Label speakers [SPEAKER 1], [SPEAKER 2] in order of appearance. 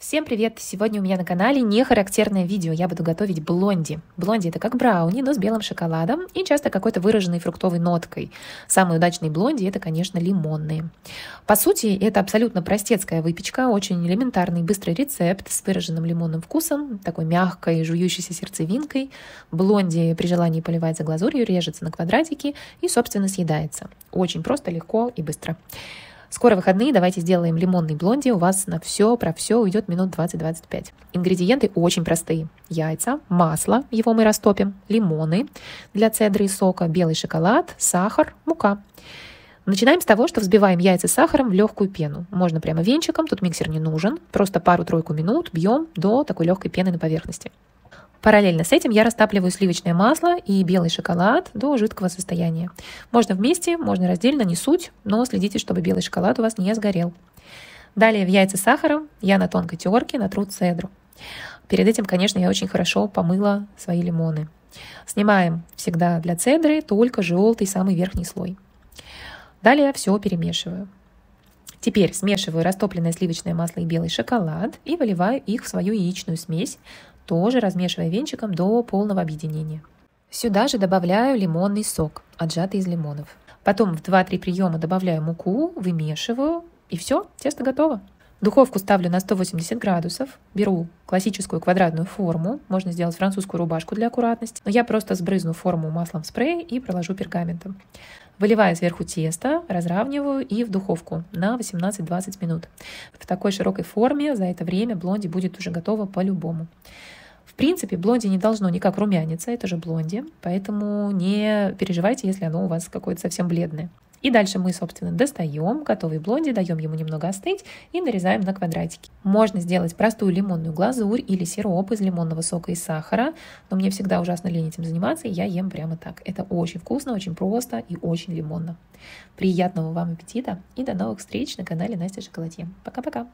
[SPEAKER 1] Всем привет! Сегодня у меня на канале не характерное видео. Я буду готовить блонди. Блонди это как брауни, но с белым шоколадом и часто какой-то выраженной фруктовой ноткой. Самые удачные блонди это, конечно, лимонные. По сути, это абсолютно простецкая выпечка, очень элементарный быстрый рецепт с выраженным лимонным вкусом, такой мягкой, жующейся сердцевинкой. Блонди при желании поливается глазурью, режется на квадратики и, собственно, съедается. Очень просто, легко и быстро. Скоро выходные, давайте сделаем лимонный блонди. У вас на все про все уйдет минут 20-25. Ингредиенты очень простые. Яйца, масло, его мы растопим, лимоны для цедры и сока, белый шоколад, сахар, мука. Начинаем с того, что взбиваем яйца с сахаром в легкую пену. Можно прямо венчиком, тут миксер не нужен. Просто пару-тройку минут бьем до такой легкой пены на поверхности. Параллельно с этим я растапливаю сливочное масло и белый шоколад до жидкого состояния. Можно вместе, можно раздельно, не суть, но следите, чтобы белый шоколад у вас не сгорел. Далее в яйца с сахаром я на тонкой терке натру цедру. Перед этим, конечно, я очень хорошо помыла свои лимоны. Снимаем всегда для цедры только желтый самый верхний слой. Далее все перемешиваю. Теперь смешиваю растопленное сливочное масло и белый шоколад и выливаю их в свою яичную смесь, тоже размешивая венчиком до полного объединения. Сюда же добавляю лимонный сок, отжатый из лимонов. Потом в 2-3 приема добавляю муку, вымешиваю, и все, тесто готово. Духовку ставлю на 180 градусов. Беру классическую квадратную форму. Можно сделать французскую рубашку для аккуратности. Но я просто сбрызну форму маслом в спрей и проложу пергаментом. Выливаю сверху тесто, разравниваю и в духовку на 18-20 минут. В такой широкой форме за это время блонди будет уже готово по-любому. Принципе, блонди не должно никак румяниться, это же блонди, поэтому не переживайте, если оно у вас какое-то совсем бледное. И дальше мы, собственно, достаем готовый блонди, даем ему немного остыть и нарезаем на квадратики. Можно сделать простую лимонную глазурь или сироп из лимонного сока и сахара, но мне всегда ужасно лень этим заниматься, и я ем прямо так. Это очень вкусно, очень просто и очень лимонно. Приятного вам аппетита и до новых встреч на канале Настя Шоколадье. Пока-пока!